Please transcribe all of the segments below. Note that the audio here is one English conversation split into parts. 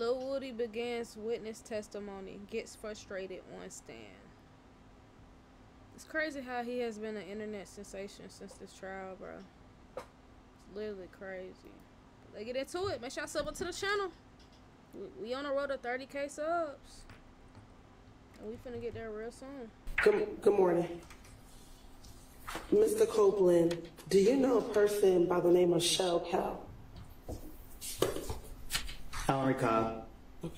Lil Woody begins witness testimony, gets frustrated on stand. It's crazy how he has been an internet sensation since this trial, bro. It's literally crazy. Let's get into it. Make sure y'all sub up to the channel. We, we on the road to 30k subs. And we finna get there real soon. Good, good morning. Mr. Copeland, do you know a person by the name of Shell Cow? I don't.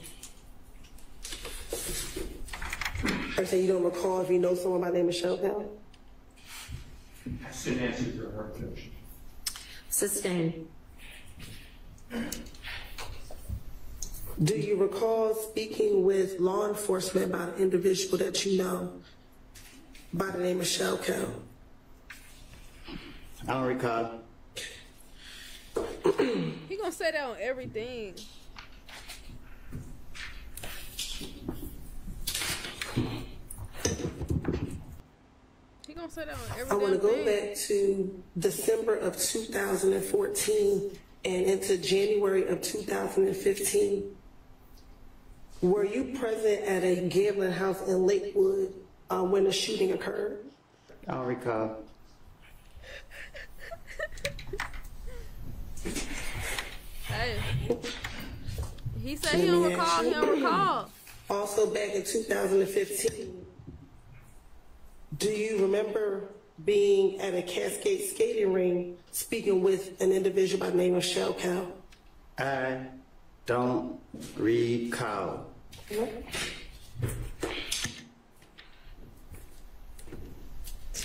I say you don't recall if you know someone by the name of Shell Cow? That's an answer to her question. Sustained. Do you recall speaking with law enforcement about an individual that you know by the name of Shell Cow? I don't recall. He gonna say that on everything. Say that on every I want to go thing. back to December of 2014 and into January of 2015. Were you present at a gambling house in Lakewood uh, when the shooting occurred? I don't recall. Hey. He said he Let don't recall. He don't recall. Also, back in 2015, do you remember being at a Cascade skating ring speaking with an individual by the name of Shell Cow? I don't recall.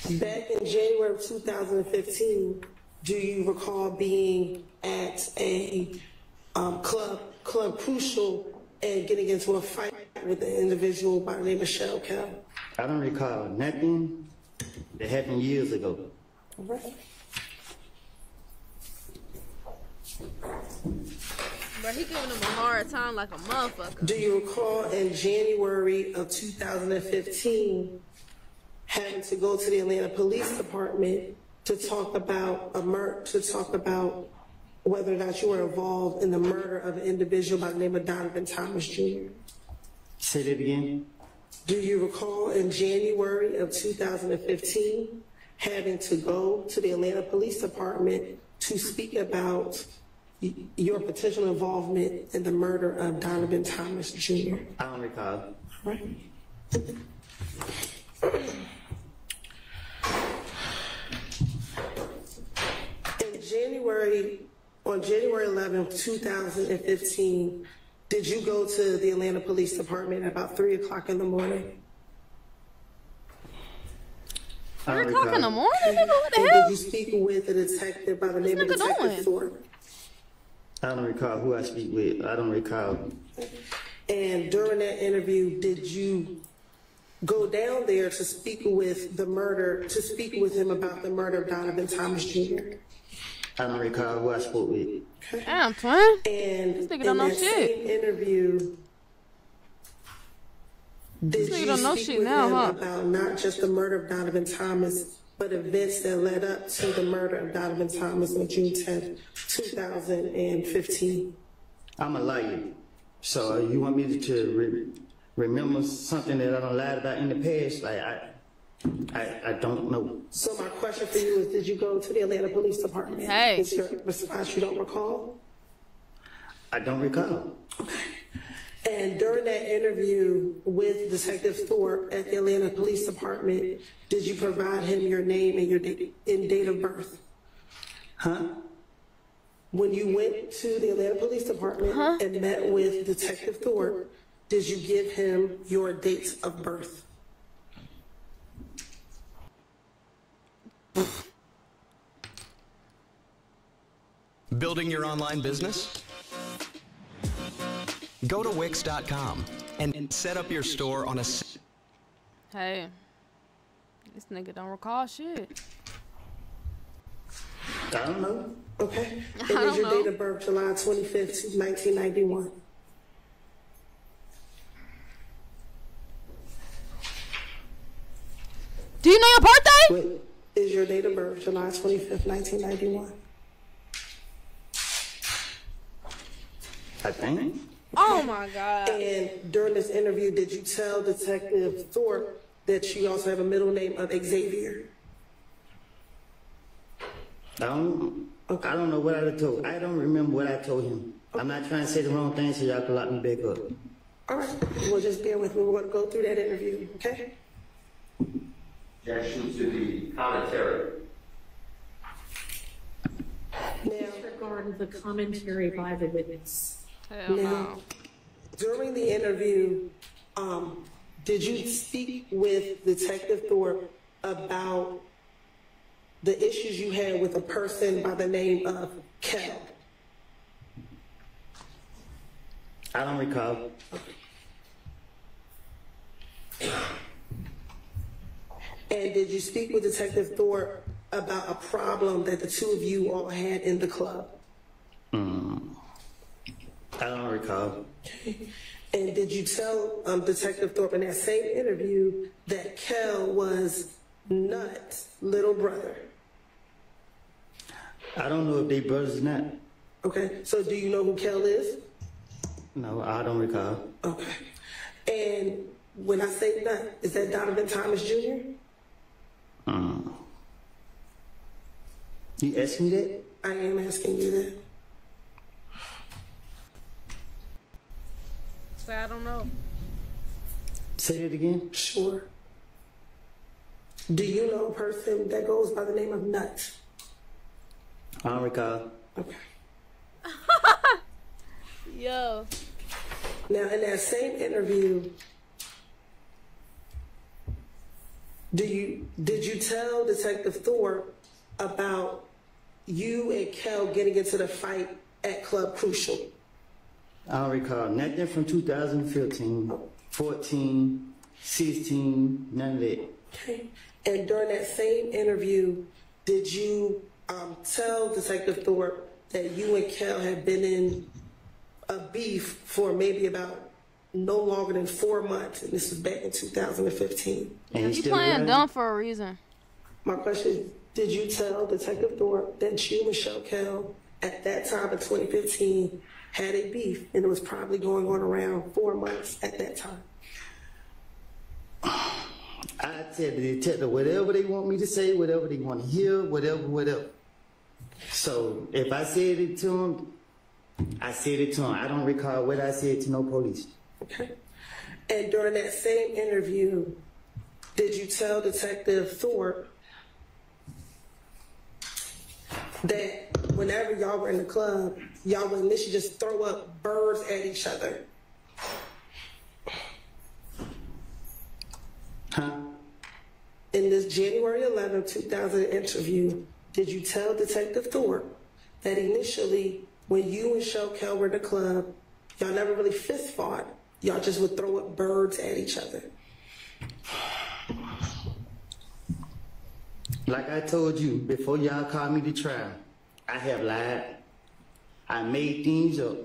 Back in January of 2015, do you recall being at a um, club, Club Crucial, and getting into a fight with an individual by the name of Shell Cow? I don't recall nothing that happened years ago. All right. But he giving him a hard time like a motherfucker. Do you recall in January of 2015 having to go to the Atlanta Police Department to talk about a murder, to talk about whether or not you were involved in the murder of an individual by the name of Donovan Thomas Jr.? Say that again. Do you recall in January of 2015 having to go to the Atlanta Police Department to speak about your potential involvement in the murder of Donovan Thomas Jr.? I don't recall. Right. In January, on January 11th, 2015, did you go to the Atlanta Police Department at about 3 o'clock in the morning? Three don't o'clock in the recall. morning, nigga. What the And hell? did you speak with a detective by the name of nigga doing? Detective Thorpe? I don't recall who I speak with. I don't recall. And during that interview, did you go down there to speak with the murder, to speak with him about the murder of Donovan Thomas Jr.? I don't recall who I spoke with. Damn, twin. And This nigga don't know that shit. same interview, did nigga you don't know speak shit with now, him huh? about not just the murder of Donovan Thomas, but events that led up to the murder of Donovan Thomas on June 10th, 2015? I'm a liar. So uh, you want me to re- remember something that I don't lied about in the past? Like I, I, I don't know. So my question for you is, did you go to the Atlanta Police Department? Hey. Is your response you don't recall? I don't recall. And during that interview with Detective Thorpe at the Atlanta Police Department, did you provide him your name and your date, and date of birth? Huh? When you went to the Atlanta Police Department and met with Detective Thorpe, did you give him your dates of birth? Building your online business? Go to Wix.com and set up your store on a. s- Hey. This nigga don't recall shit. I don't know. Okay. And I your know. date of birth July 25th, 1991? Do you know your birthday? Wait, is your date of birth July 25th, 1991? I think. Oh my god. And during this interview, did you tell Detective Thorpe that you also have a middle name of Xavier? I don't, okay. I don't know what I told. I don't remember what I told him. I'm not trying to say the wrong thing so y'all can lock me back up. All right, well, just bear with me. We're gonna go through that interview, okay? Objection to the commentary. Now, Disregard the commentary by the witness. Now, during the interview, um, did you speak with Detective Thorpe about the issues you had with a person by the name of Kel? I don't recall. And did you speak with Detective Thorpe about a problem that the two of you all had in the club? I don't recall. And did you tell um, Detective Thorpe in that same interview that Kel was Nut's little brother? I don't know if they brothers or not. Okay, so do you know who Kel is? No, I don't recall. Okay. And when I say Nut, is that Donovan Thomas Jr.? Mm. You asked me that? I am asking you that. Say I don't know. Say it again? Sure. Do you know a person that goes by the name of Nuts? I don't recall. Okay. Yo. Now, in that same interview, do you did you tell Detective Thorpe about you and Kel getting into the fight at Club Crucial? I don't recall nothing from 2015, 14, 16, none of that. Okay. And during that same interview, did you um, tell Detective Thorpe that you and Kel had been in a beef for maybe about no longer than four months, and this was back in 2015? And You still playing running? dumb for a reason. My question is, did you tell Detective Thorpe that you and Michelle Kell at that time in 2015 had a beef and it was probably going on around four months at that time? I tell the detective whatever they want me to say, whatever they want to hear, whatever, whatever. So if I said it to him, I said it to him. I don't recall what I said to no police. Okay. And during that same interview, did you tell Detective Thorpe that whenever y'all were in the club, y'all would initially just throw up birds at each other? Huh? In this January 11, 2000 interview, did you tell Detective Thorpe that initially, when you and Shell Kell were in the club, y'all never really fist fought? Y'all just would throw up birds at each other. Like I told you before y'all called me to trial, I have lied. I made things up.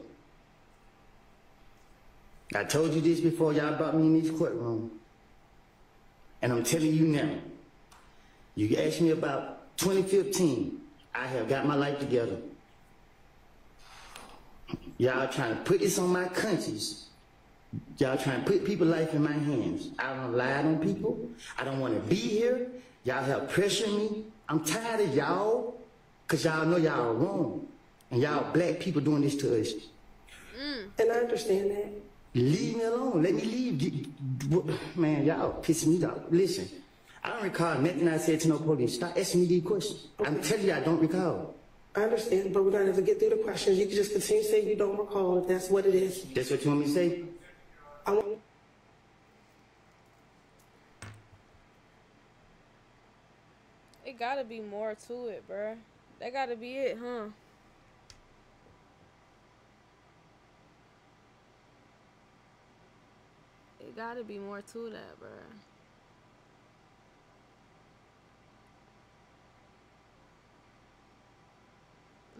I told you this before y'all brought me in this courtroom. And I'm telling you now, you asked me about 2015. I have got my life together. Y'all trying to put this on my conscience. Y'all trying to put people's life in my hands. I don't lie on people. I don't want to be here. Y'all have pressured me. I'm tired of y'all, cause y'all know y'all are wrong. And y'all black people doing this to us. Mm. And I understand that. Leave me alone. Let me leave. Get- Man, y'all pissing me off. Listen, I don't recall nothing I said to no police. Stop asking me these questions. I'm telling you, I don't recall. I understand, but we're gonna have to get through the questions. You can just continue saying you don't recall if that's what it is. That's what you want me to say? It gotta be more to it, bruh. That gotta be it, huh? It gotta be more to that, bruh.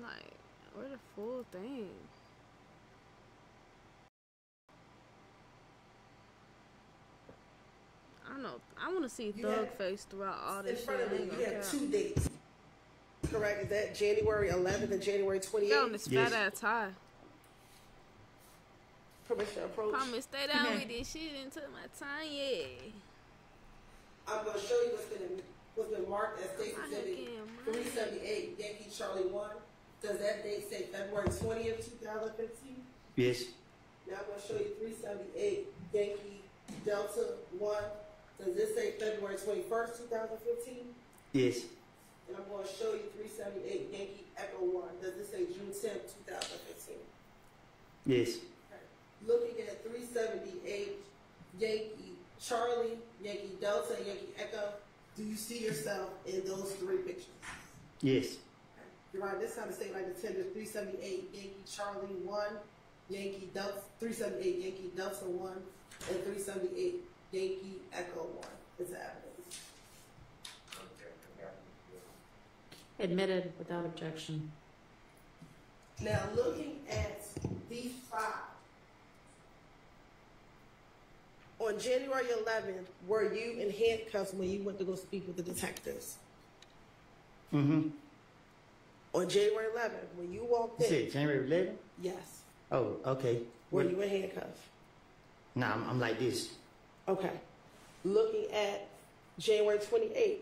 Like, where the full thing? I don't know. I want to see You Thug had- Face throughout all this shit. front I of me, you gonna have two dates. Correct, is that January 11th and January He got on 28th? this Yes. fat ass tie. permission to approach. Promise, stay down with this shit until my time, yeah. I'm gonna show you what's been, what's been marked as state I three seventy-eight, Yankee Charlie one. Does that date say February twentieth, two thousand fifteen? Yes. Now I'm gonna show you three seventy-eight, Yankee Delta one. Does this say February twenty-first, two thousand fifteen? Yes. And I'm gonna show you three seventy-eight, Yankee Echo one. Does this say June tenth, two thousand fifteen? Yes. Looking at three seventy-eight, Yankee Charlie, Yankee Delta, Yankee Echo, do you see yourself in those three pictures? Yes. You're right, this time to say like the tender, three seventy-eight, Yankee Charlie one, Yankee Delta, three seventy-eight, Yankee Delta one, and three seventy-eight, Yankee Echo one is the evidence. Admitted without objection. Now, looking at these five, on January eleventh, were you in handcuffs when you went to go speak with the detectives? Mm-hmm. On January eleventh, when you walked You in, said January 11th? yes, Oh, okay. were What- you in handcuffs? Nah, I'm, I'm like this. Okay. Looking at January 28th,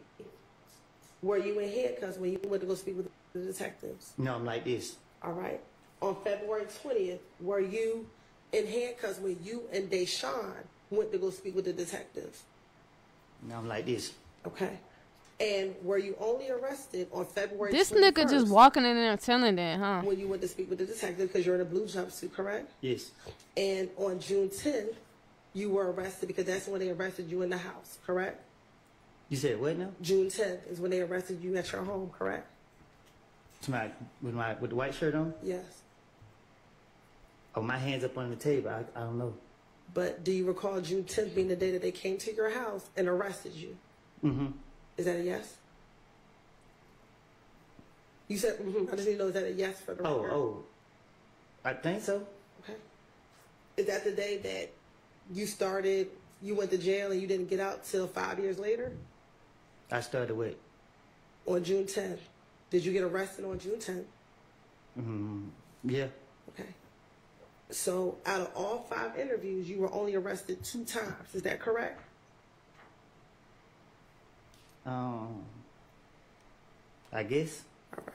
were you in handcuffs when you went to go speak with the detectives? No, I'm like this. All right. On February 20th, were you in handcuffs when you and Deshaun went to go speak with the detectives? No, I'm like this. Okay. And were you only arrested on February This 21st nigga just walking in there telling that, huh? when you went to speak with the detective because you're in a blue jumpsuit, correct? Yes. And on June 10th, you were arrested because that's when they arrested you in the house, correct? You said what now? June 10th is when they arrested you at your home, correct? To my, with my with the white shirt on? Yes. Oh, my hands up on the table. I, I don't know. But do you recall June 10th being the day that they came to your house and arrested you? Mm-hmm. Is that a yes? You said, mm-hmm. I just need to know, is that a yes for the Oh, oh. I think so. Okay. Is that the day that you started, you went to jail and you didn't get out till five years later? I started with. On June 10th. Did you get arrested on June 10th? Mm-hmm. yeah. Okay. So out of all five interviews, you were only arrested two times. Is that correct? Um. I guess. All right.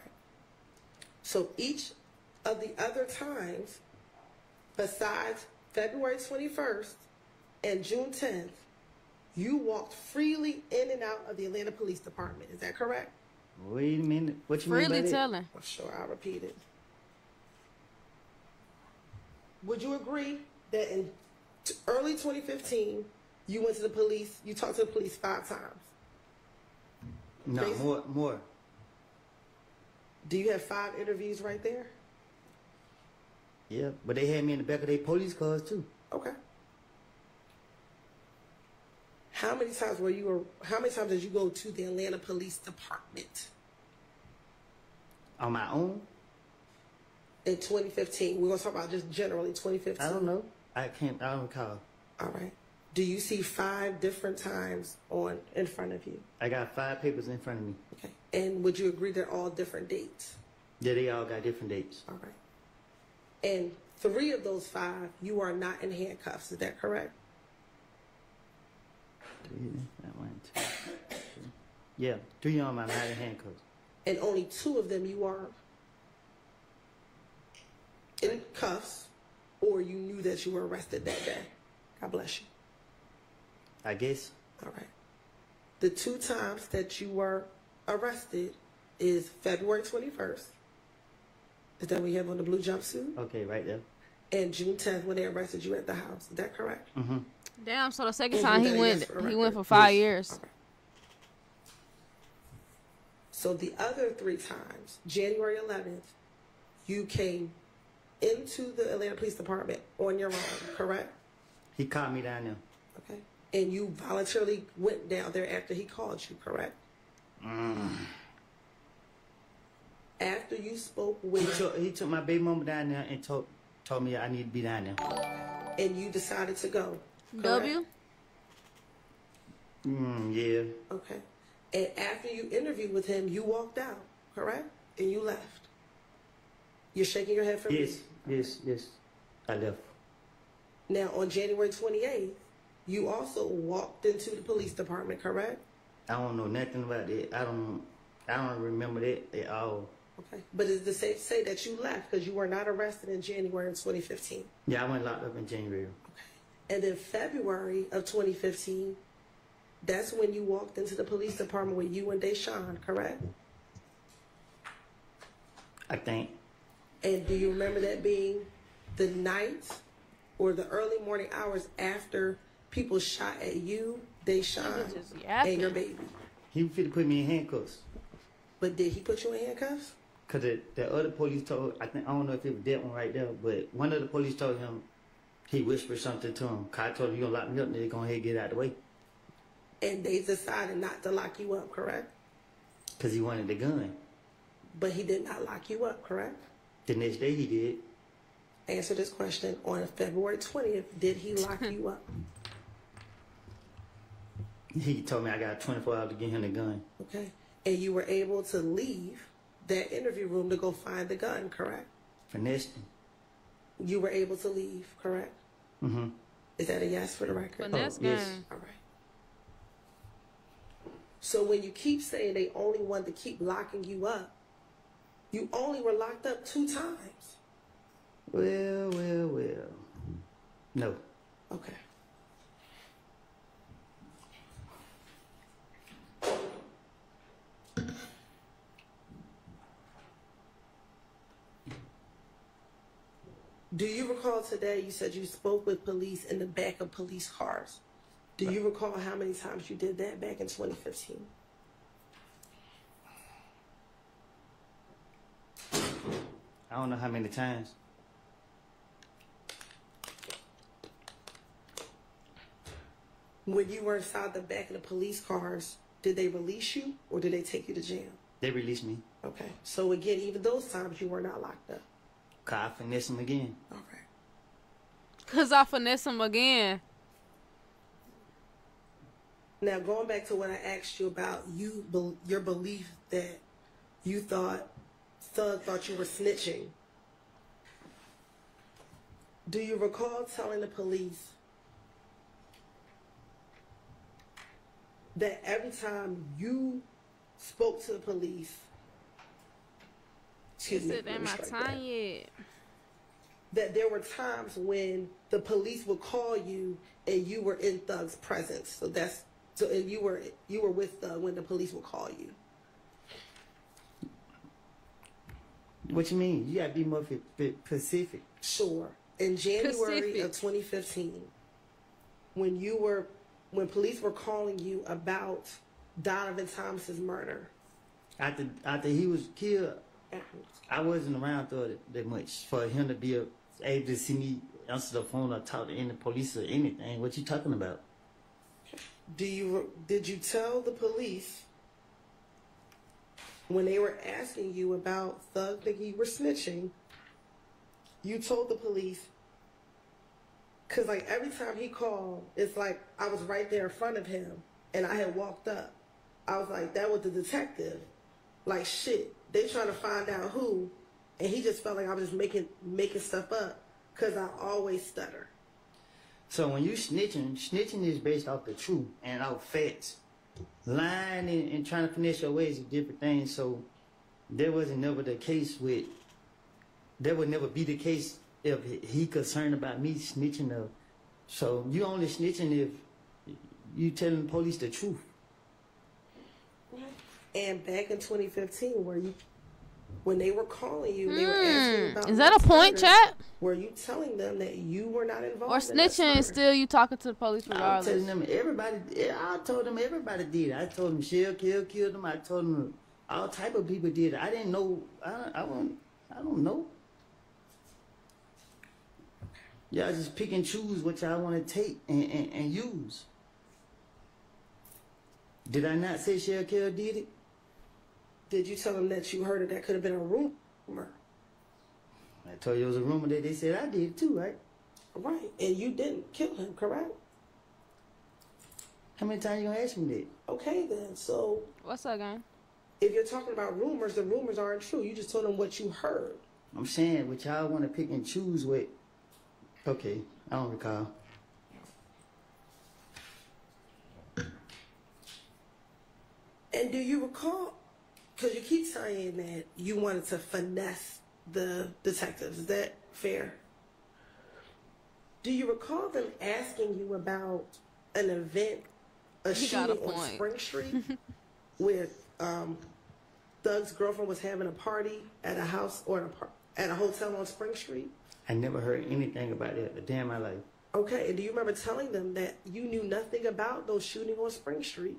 So each of the other times, besides February 21st and June 10th, you walked freely in and out of the Atlanta Police Department. Is that correct? Wait a minute. What you mean by Freely that? telling. Well, sure, I'll repeat it. Would you agree that in t- early 2015, you went to the police, you talked to the police five times? No, Basi- more, more. Do you have five interviews right there? Yeah, but they had me in the back of their police cars too. Okay. How many times were you? How many times did you go to the Atlanta Police Department On my own? in 2015? We're gonna talk about just generally 2015. I don't know. I can't. I don't recall. All right. Do you see five different times on in front of you? I got five papers in front of me. Okay. And would you agree they're all different dates? Yeah, they all got different dates. All right. And three of those five, you are not in handcuffs. Is that correct? Three, that one, two, three. Yeah, three on my in handcuffs. And only two of them you are in cuffs, or you knew that you were arrested that day. God bless you. I guess. All right. The two times that you were arrested is February 21st. Is that what you have on the blue jumpsuit? Okay, right there. And June 10th when they arrested you at the house. Is that correct? Mm-hmm. Damn, so the second time he went, for he went for five Yes. years. So the other three times, January 11th, you came into the Atlanta Police Department on your own, correct? He caught me down there. Okay. And you voluntarily went down there after he called you, correct? Mm. After you spoke He with took he took my baby mama down there and told told me I need to be down there. and you decided to go. Correct? W. Mm, yeah. Okay. And after you interviewed with him, you walked out, correct? And you left. You're shaking your head for Yes, me. yes, yes. yes. I left. Now, on January 28th, you also walked into the police department, correct? I don't know nothing about it. I don't. I don't remember that at all. Okay. But is it safe to say that you left because you were not arrested in January of 2015? Yeah, I went locked up in January. And in February of 2015, that's when you walked into the police department with you and Deshaun, correct? I think. And do you remember that being the night or the early morning hours after people shot at you, Deshaun, just yapping. and your baby? He was fit to put me in handcuffs. But did he put you in handcuffs? Cause the, the other police told, I think I don't know if it was that one right there, but one of the police told him he whispered something to him. Kai told him you're gonna lock me up, nigga, go ahead and get out of the way, And they decided not to lock you up, correct? cause he wanted the gun. But he did not lock you up, correct? The next day he did. Answer this question on February 20th. Did he lock you up? He told me I got 24 hours to get him the gun. Okay. And you were able to leave that interview room to go find the gun, correct? Finessed him. You were able to leave, correct? Mm-hmm. Is that a yes for the record? Oh, yes. All right. So when you keep saying they only want to keep locking you up, you only were locked up two times. Well, well, well. No. Okay. Do you recall today you said you spoke with police in the back of police cars? Do you recall how many times you did that back in 2015? I don't know how many times. When you were inside the back of the police cars, did they release you or did they take you to jail? They released me. Okay. So again, even those times you were not locked up. Cause I finessed him again. All right. Cause I finesse him again. Now going back to what I asked you about, you your belief that you thought Thug thought you were snitching. Do you recall telling the police that every time you spoke to the police, She excuse me, said let that my time that. yet. that there were times when the police would call you and you were in Thug's presence. So that's so if you were you were with Thug when the police would call you. What you mean? You gotta be more fi- fi- specific. Sure. In January Pacific. of 2015, when you were when police were calling you about Donovan Thomas's murder, After after he was killed, I wasn't around there that, that much for him to be able to see me answer the phone or talk to any police or anything. What you talking about? do you did you tell the police when they were asking you about Thug thinking you were snitching? You told the police because like every time he called, it's like I was right there in front of him and I had walked up. I was like, that was the detective. Like shit, they trying to find out who, and he just felt like I was just making making stuff up because I always stutter. So when you snitching, snitching is based off the truth and off facts. Lying and, and trying to finesse your ways is different things. So there wasn't never the case with. There would never be the case if he- he concerned about me snitching. Of, so you only snitching if you telling the police the truth. And back in 2015, where you, when they were calling you, they were asking you about Hmm. Is that a point, murder, chat? Were you telling them that you were not involved? Or in that snitching murder? is still you talking to the police regardless? I was regardless. telling them everybody. I told them everybody did. I told them Shell kill killed them. I told them all type of people did. I didn't know. I I don't. I don't know. Y'all just pick and choose what y'all want to take and, and, and use. Did I not say Shell kill did it? Did you tell them that you heard it? That could have been a rumor, I told you it was a rumor that they said I did too, right? right? And you didn't kill him, correct? How many times you gonna ask me that? Okay, then. So What's up, gang? if you're talking about rumors, the rumors aren't true. You just told them what you heard. I'm saying what y'all want to pick and choose with. Okay, I don't recall. And do you recall? Because you keep saying that you wanted to finesse the detectives. Is that fair? Do you recall them asking you about an event, a He got a shooting on. Spring Street, where um, Doug's girlfriend was having a party at a house or at a, par- at a hotel on Spring Street? I never heard anything about that a day in my life. Okay, and do you remember telling them that you knew nothing about those shooting on Spring Street?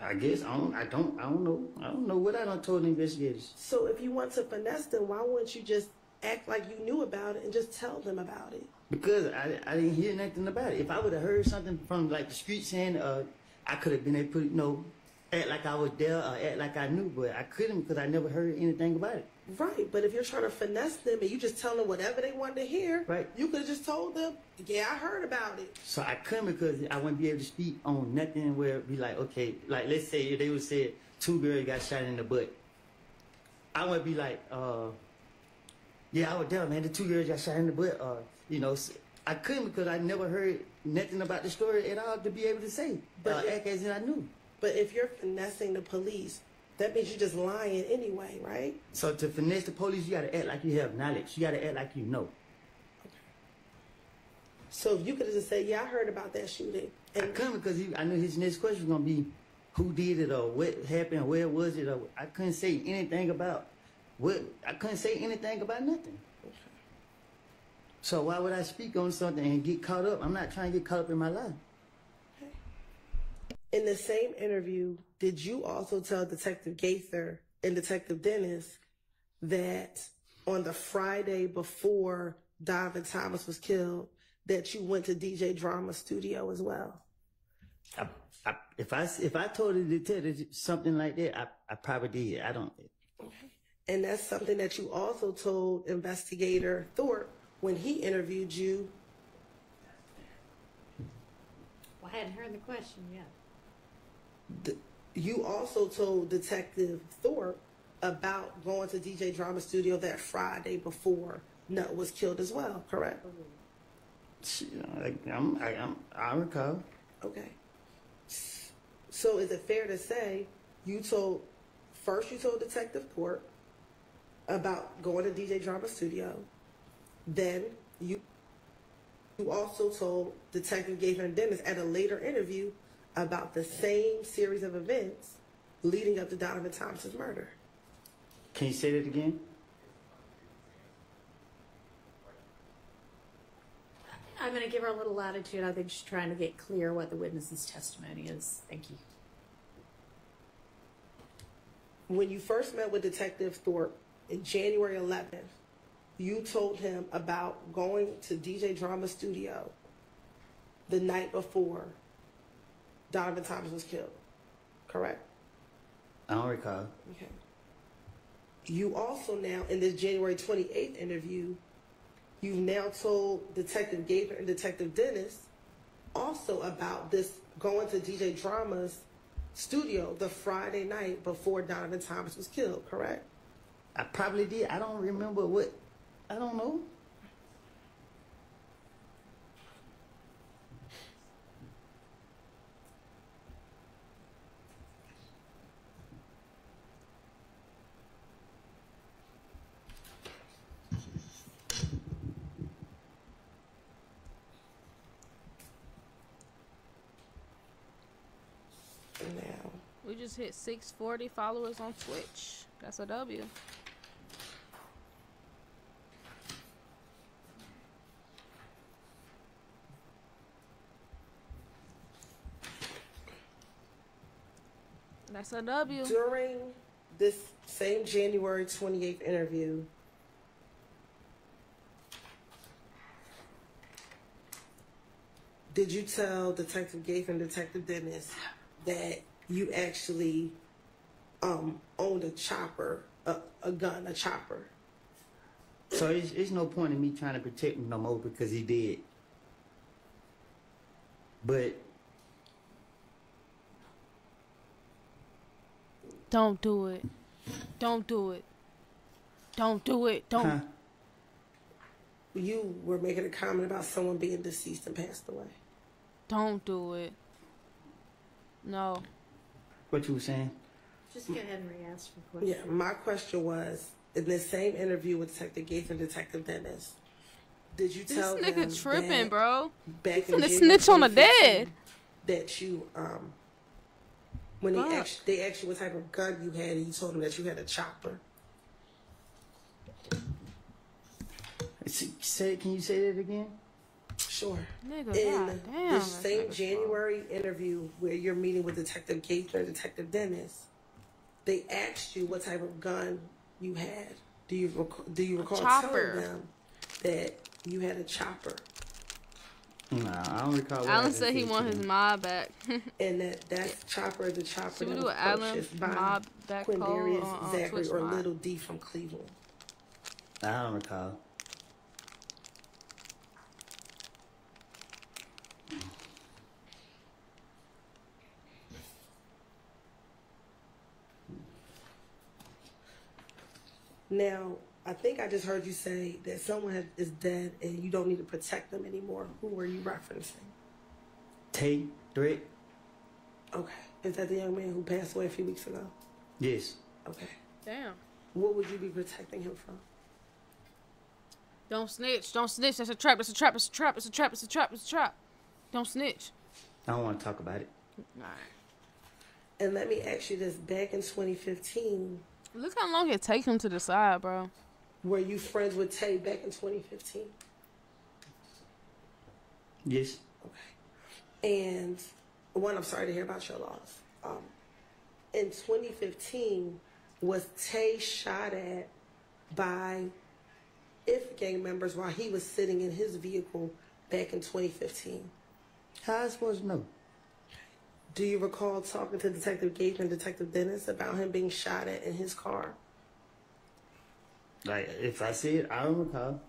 I guess I don't. I don't. I don't know. I don't know what I done told the investigators. So if you want to finesse them, why wouldn't you just act like you knew about it and just tell them about it? Because I, I didn't hear nothing about it. If I would have heard something from like the street saying, uh, I could have been able to, you know, act like I was there or act like I knew, but I couldn't because I never heard anything about it. Right, but if you're trying to finesse them and you just tell them whatever they want to hear, Right. you could have just told them, yeah, I heard about it. So I couldn't because I wouldn't be able to speak on nothing where it'd be like, okay, like let's say they would say two girls got shot in the butt. I would be like, uh, yeah, I was there, man. The two girls got shot in the butt. Uh, you know, I couldn't because I never heard nothing about the story at all to be able to say. But uh, it- act as if I knew. But if you're finessing the police, that means you're just lying anyway, right? So to finesse the police, you gotta act like you have knowledge. You gotta act like you know. Okay. So if you could have just said, yeah, I heard about that shooting. I And couldn't because he, I knew his next question was gonna be, who did it or what happened, where was it, or I couldn't say anything about what. I couldn't say anything about nothing. So why would I speak on something and get caught up? I'm not trying to get caught up in my life. Okay. in the same interview, did you also tell Detective Gaither and Detective Dennis that on the Friday before Donovan Thomas was killed, that you went to DJ Drama Studio as well? I, I, if I if I told the detective something like that, I, I probably did. I don't. Okay. And that's something that you also told investigator Thorpe when he interviewed you. Well, I hadn't heard the question yet. th- You also told Detective Thorpe about going to DJ Drama Studio that Friday before Nut was killed as well, correct? I'm, I'm, I recall. Okay. So is it fair to say you told first you told Detective Thorpe about going to DJ Drama Studio, then you you also told Detective Gaither and Dennis at a later interview about the same series of events leading up to Donovan Thomas's murder. Can you say that again? I'm going to give her a little latitude. I think she's trying to get clear what the witness's testimony is. Thank you. When you first met with Detective Thorpe in January 11th, you told him about going to DJ Drama Studio the night before Donovan Thomas was killed. Correct? I don't recall. Okay. You also now, in this January 28th interview, you've now told Detective Gaither and Detective Dennis also about this going to DJ Drama's studio the Friday night before Donovan Thomas was killed, correct? I probably did. I don't remember what. I don't know. Now, We just hit 640 followers on Twitch. That's a W. That's a W. during this same January 28th interview, did you tell Detective Gaither and Detective Dennis that you actually um, owned a chopper, a, a gun, a chopper? So it's, it's no point in me trying to protect him no more because he did. But Don't do it. Don't do it. Don't do it. Don't. huh? you were making a comment about someone being deceased and passed away. Don't do it. No. What you were saying? Just go ahead and re-ask your question. Yeah, my question was in this same interview with Detective Gates and Detective Dennis, did you This tell them nigga tripping, that bro. Back in finna January snitch on the dead. That you um when they asked they asked you what type of gun you had, and you told them that you had a chopper. S- Say, can you say that again? Sure. Nigga, In god damn. the this same nigga slow. January interview where you're meeting with Detective Gates and Detective Dennis, they asked you what type of gun you had. Do you rec- do you recall telling them that you had a chopper Nah, I don't recall. what Alan said he said want his them. mob back. and that that chopper, the chopper Should we that do was an Alan purchased by mob back poll Quindarius on- on Zachary Twitch or Live? Little D from Cleveland. I don't recall. Now, I think I just heard you say that someone has, is dead and you don't need to protect them anymore. Who were you referencing? Tate threat? Okay. Is that the young man who passed away a few weeks ago? Yes. Okay. Damn. What would you be protecting him from? Don't snitch. Don't snitch. That's a trap. It's a trap. It's a trap. It's a trap. It's a trap. It's a trap. Don't snitch. I don't want to talk about it. Alright. And let me ask you this: Back in 2015, Look how long it take him to decide, bro. were you friends with Tay back in 2015? Yes. Okay. And one, I'm sorry to hear about your loss. Um, in 2015, was Tay shot at by if gang members while he was sitting in his vehicle back in 2015? How I supposed to know? Do you recall talking to Detective Gates and Detective Dennis about him being shot at in his car? Like, if I see it, I don't recall.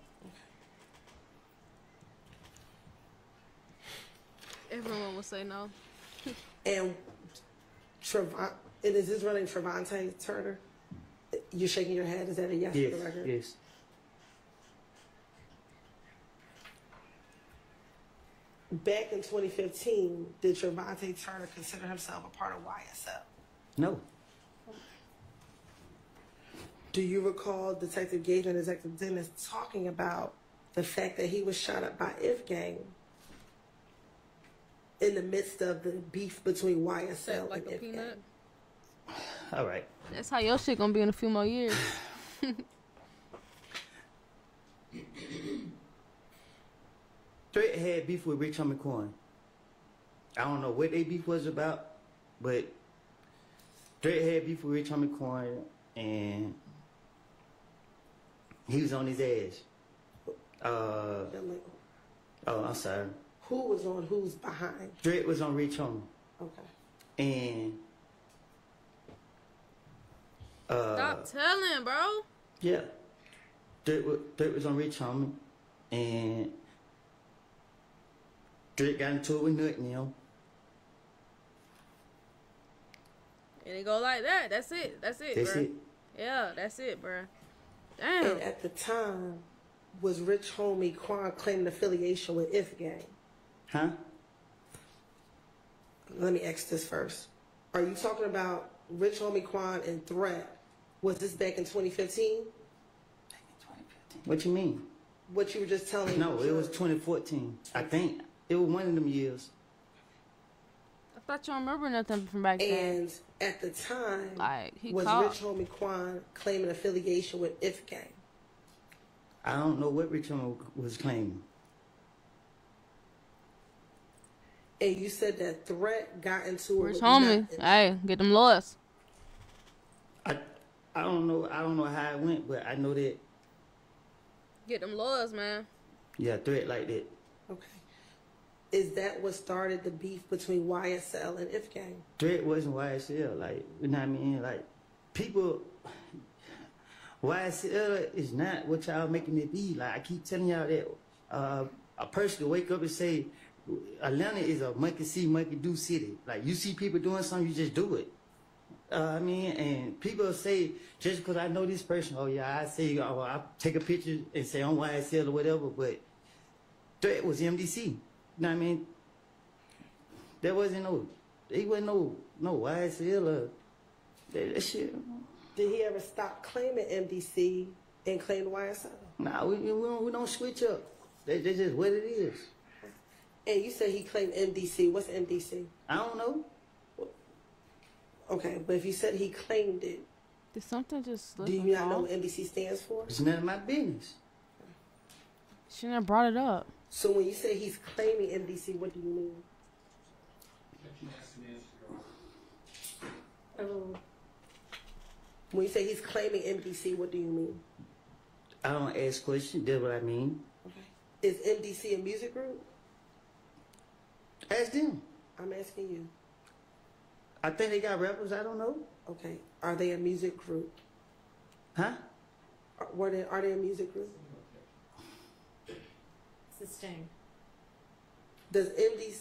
Everyone will say no. And Trevon, and is his running Trevante Turner? You're shaking your head. Is that a yes Yes. for the record? Yes. Back in 2015, did Trevante Turner consider himself a part of YSL? No. Do you recall Detective Gage and Detective Dennis talking about the fact that he was shot up by If Gang in the midst of the beef between YSL like and If Gang? All right. That's how your shit gonna be in a few more years. Threat had beef with Rich Homie Quan. I don't know what they beef was about, but Threat had beef with Rich Homie Quan, and he was on his ass. Uh, oh, I'm sorry. who was on who's behind? Threat was on Rich Homie, Okay. and uh, Stop telling, bro. Yeah. Dirt was, Dirt was on Rich Homie, and Dirt got into it with Nut and them. And it go like that. That's it. That's it, That's bro. it. Yeah, that's it, bro. Damn. And at the time, was Rich Homie Quan claiming affiliation with If Gang? Huh? Let me ask this first. Are you talking about Rich Homie Quan and Threat? Was this back in 2015? back in 2015? What you mean? What you were just telling me? No, it was 2014. I think it was one of them years. I thought you don't remember nothing from back then. And at the time, Like, he was called. Rich Homie Quan claiming affiliation with If Gang? I don't know what Rich Homie was claiming. And you said that Threat got into it Where's with homie? Nut. Hey, get them lawyers. I I don't know. I don't know how it went, but I know that Get them lawyers, man. yeah, threat like that. Okay. Is that what started the beef between YSL and If Gang? Threat wasn't YSL. Like you know what I mean? Like people. YSL is not what y'all making it be. Like I keep telling y'all that uh, a person can wake up and say Atlanta is a monkey see, monkey do city. Like you see people doing something, you just do it. Uh, I mean, and people say just because I know this person, oh yeah, I say, oh, I take a picture and say I'm YSL or whatever, but threat was MDC. You know what I mean? There wasn't no, he wasn't no, no YSL or that, that shit. Did he ever stop claiming MDC and claim YSL? Nah, we, we, don't, we don't switch up. That, that's just what it is. And you said he claimed MDC. What's MDC? I don't know. Okay, but if you said he claimed it, Did something just slip do you and not know what MDC stands for? It's none of my business. She never brought it up. So when you say he's claiming MDC, what do you mean? Oh, When you say he's claiming MDC, what do you mean? I don't ask questions. That's what I mean. Okay. Is MDC a music group? Ask them. I'm asking you. I think they got rappers. I don't know. Okay. Are they a music group? Huh? Are, were they, are they a music group? Sustain. Does MDC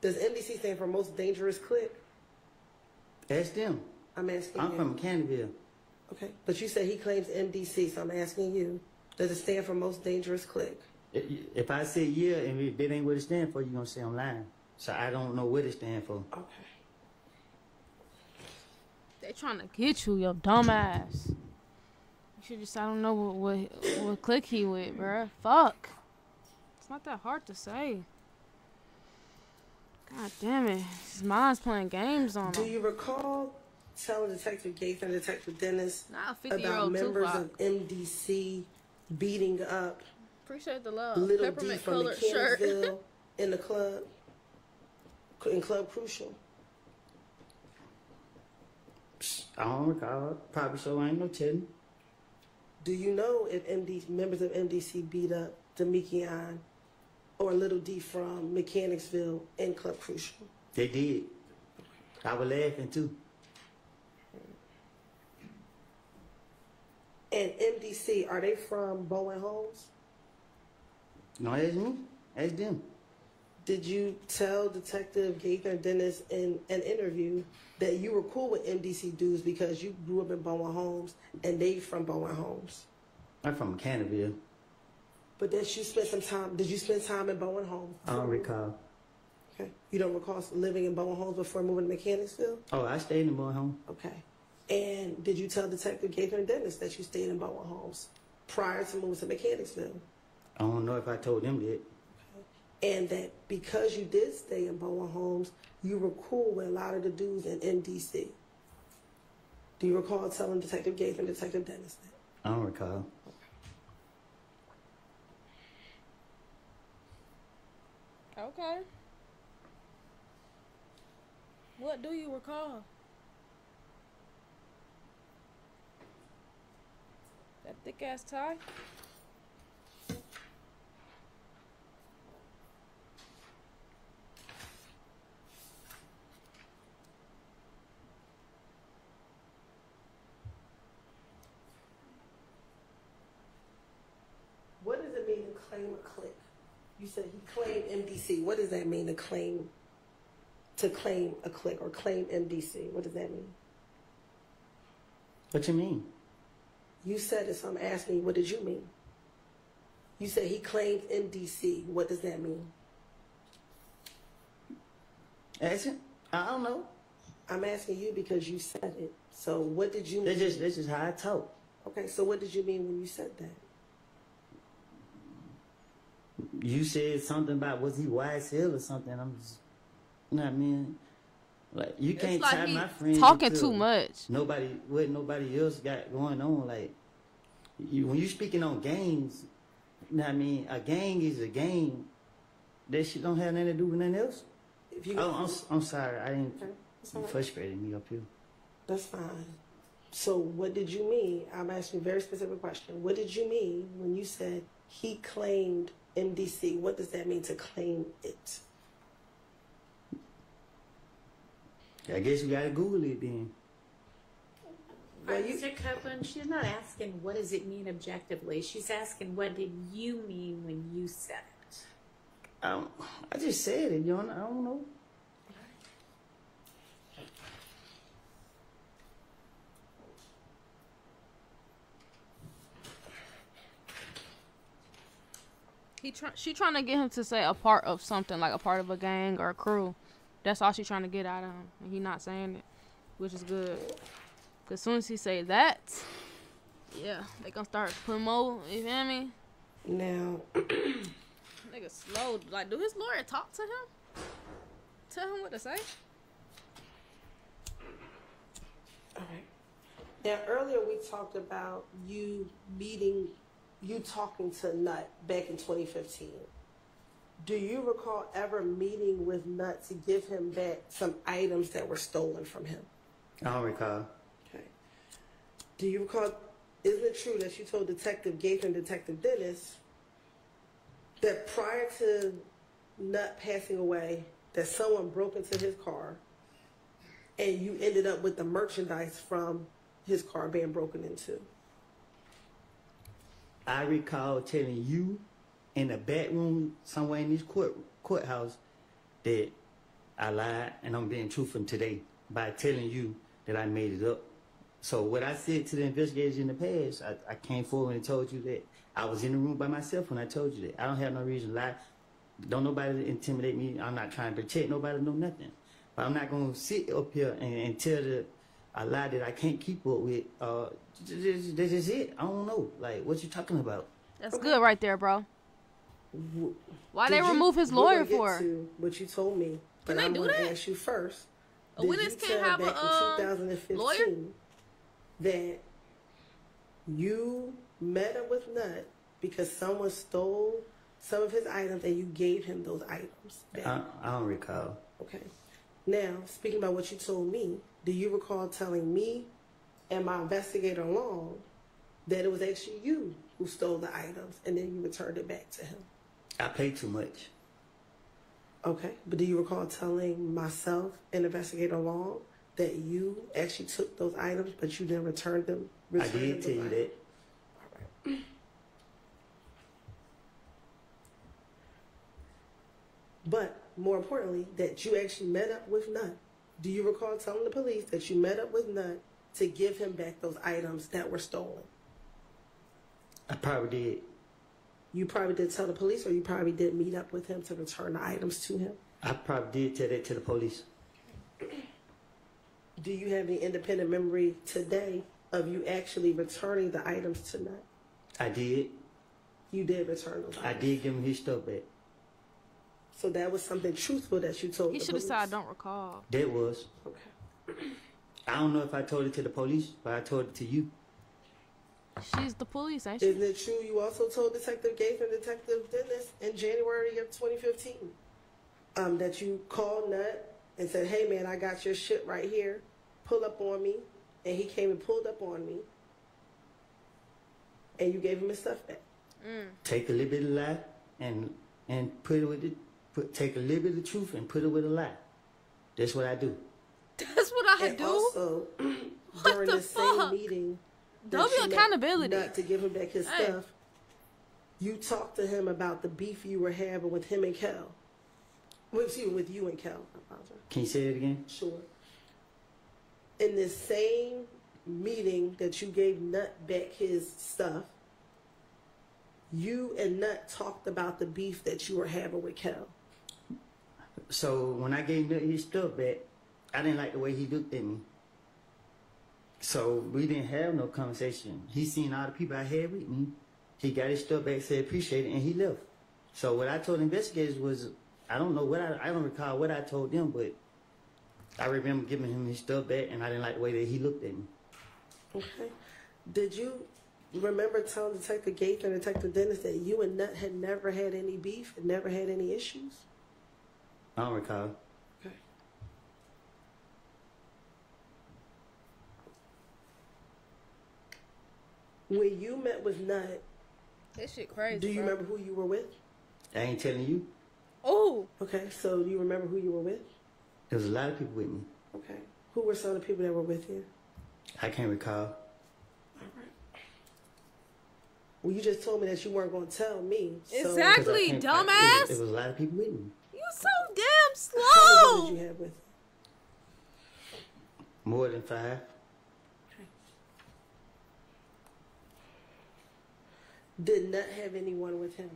does MDC stand for most dangerous click? Ask them. I'm asking I'm you. from Canterville. Okay. But you said he claims MDC, so I'm asking you. Does it stand for most dangerous click? If I say yeah and if it ain't what it stand for, you're gonna say I'm lying. So I don't know what it stand for. Okay. They trying to get you, your dumb ass. You should just, I don't know what, what, what click he with, bruh. Fuck. It's not that hard to say. God damn it. His mind's playing games on Do him. you recall telling Detective Gaither and Detective Dennis Not a 50 year about members Tupac. of MDC beating up Appreciate the love. Little D Peppermint from colored shirt. In the club, in Club Crucial? I don't recall. Probably so I ain't no telling. Do you know if MD members of MDC beat up Demikian or Little D from Mechanicsville in Club Crucial? They did. I was laughing too. And MDC, are they from Bowen Homes? No, ask me. Ask them. Did you tell Detective Gaither Dennis in an interview that you were cool with MDC dudes because you grew up in Bowen Homes and they from Bowen Homes? I'm from Canterville. But that you spent some time, did you spend time in Bowen Homes? I don't recall. Okay. You don't recall living in Bowen Homes before moving to Mechanicsville? Oh, I stayed in the boy home. Okay. And did you tell Detective Gaither Dennis that you stayed in Bowen Homes prior to moving to Mechanicsville? I don't know if I told them that. And that because you did stay in Bowen Homes, you were cool with a lot of the dudes in MDC. Do you recall telling Detective Gaither and Detective Dennis that? I don't recall. Okay. What do you recall? That thick ass tie? What does it mean to claim a click? You said he claimed MDC. What does that mean to claim to claim a click or claim MDC? What does that mean? What you mean? You said it, so I'm asking you, what did you mean? You said he claimed MDC. What does that mean? Ask him. I don't know. I'm asking you because you said it. So what did you mean? just that's just how I talk. Okay, so what did you mean when you said that? You said something about was he YSL or something. I'm just, you know what I mean? Like you can't it's like tie he my friends talking too much. Nobody, what nobody else got going on. Like you, when you speaking on gangs, you know what I mean? A gang is a gang. That shit don't have nothing to do with nothing else. If you Oh, I'm, s- I'm sorry. I didn't. Okay, You all right. frustrated me up here. That's fine. So what did you mean? I'm asking a very specific question. What did you mean when you said he claimed MDC? What does that mean to claim it? I guess you gotta Google it then. Well, Alright, you- Mr. Copeland, she's not asking what does it mean objectively. She's asking what did you mean when you said it. I, I just said it, you know. I don't know. He try, she trying to get him to say a part of something, like a part of a gang or a crew. That's all she trying to get out of him, and he not saying it, which is good. Cause soon as he say that, yeah, they gonna start putting more. You feel me? Now, Nigga slow. Like, do his lawyer talk to him? Tell him what to say. all right. Now, earlier we talked about you meeting, you talking to Nut back in 2015. Do you recall ever meeting with Nut to give him back some items that were stolen from him? I don't recall. Okay. Do you recall? Isn't it true that you told Detective Gaither and Detective Dennis that prior to Nut passing away, that someone broke into his car, and you ended up with the merchandise from his car being broken into? I recall telling you in the back room somewhere in this court courthouse that I lied and I'm being truthful today by telling you that I made it up. So what I said to the investigators in the past, I, I came forward and told you that I was in the room by myself when I told you that. I don't have no reason to lie. Don't nobody intimidate me. I'm not trying to protect nobody, no nothing. But I'm not gonna sit up here and, and tell the a lie that I can't keep up with. Uh, this, this is it. I don't know. Like, what you talking about? That's good right there, bro. W- Why did they you- remove his lawyer for? to What you told me, but they I'm do that? ask you first. A Did witness you can't have a, uh, 2015 lawyer? that you met up with Nut because someone stole some of his items and you gave him those items. I, I don't recall. Okay. Now, speaking about what you told me, do you recall telling me and my investigator Long that it was actually you who stole the items and then you returned it back to him? I paid too much. Okay. But do you recall telling myself and investigator Long that you actually took those items but you didn't return them? I did tell you that. But more importantly, that you actually met up with Nut. Do you recall telling the police that you met up with Nut to give him back those items that were stolen? I probably did. You probably did tell the police, or you probably did meet up with him to return the items to him. I probably did tell that to the police. Do you have any independent memory today of you actually returning the items to Nut? I did. You did return those I items. did give him his stuff back. So that was something truthful that you told He should have said, "I don't recall." That was. Okay. I don't know if I told it to the police, but I told it to you. She's the police, ain't she? Isn't it true you also told Detective Gaither and Detective Dennis in January of 2015 um, that you called Nut and said, hey man, I got your shit right here. Pull up on me. And he came and pulled up on me. And you gave him his stuff back. Take a little bit of that and and put it with the put take a little bit of truth and put it with a lie. That's what I do. That's what I and do. also, during the the same meeting, that Double you met accountability. Nut to give him back his Hey. stuff, you talked to him about the beef you were having with him and Kel. Well, excuse me, with you and Kel. Can you say it again? Sure. In this same meeting that you gave Nut back his stuff, you and Nut talked about the beef that you were having with Kel. So when I gave him his stuff back, I didn't like the way he looked at me. So we didn't have no conversation. He seen all the people I had with me. He got his stuff back, said appreciate it, and he left. So what I told investigators was, I don't know what I, I don't recall what I told them, but I remember giving him his stuff back, and I didn't like the way that he looked at me. Okay. Did you remember telling Detective Gaither and Detective Dennis that you and Nut had never had any beef and never had any issues? I don't recall. Okay. When you met with Nut, This shit crazy. do you bro. remember who you were with? I ain't telling you. Oh, Okay, so do you remember who you were with? There was a lot of people with me. Okay. Who were some of the people that were with you? I can't recall. All right. Well, you just told me that you weren't going to tell me. So 'Cause Exactly. can't- dumbass. I- It it was a lot of people with me. You so damn How many slow. did you have with? More than five. Did not have anyone with him?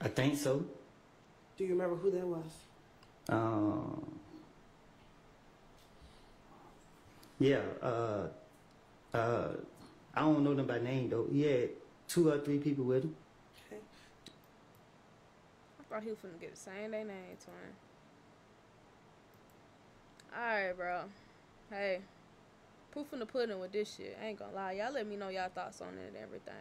I think so. Do you remember who that was? Um, yeah, uh, uh, I don't know them by name though. He had two or three people with him. Thought he was finna get the same day name, twin. Alright, bro. Hey. Proof in the pudding with this shit. I ain't gonna lie. Y'all let me know y'all thoughts on it and everything.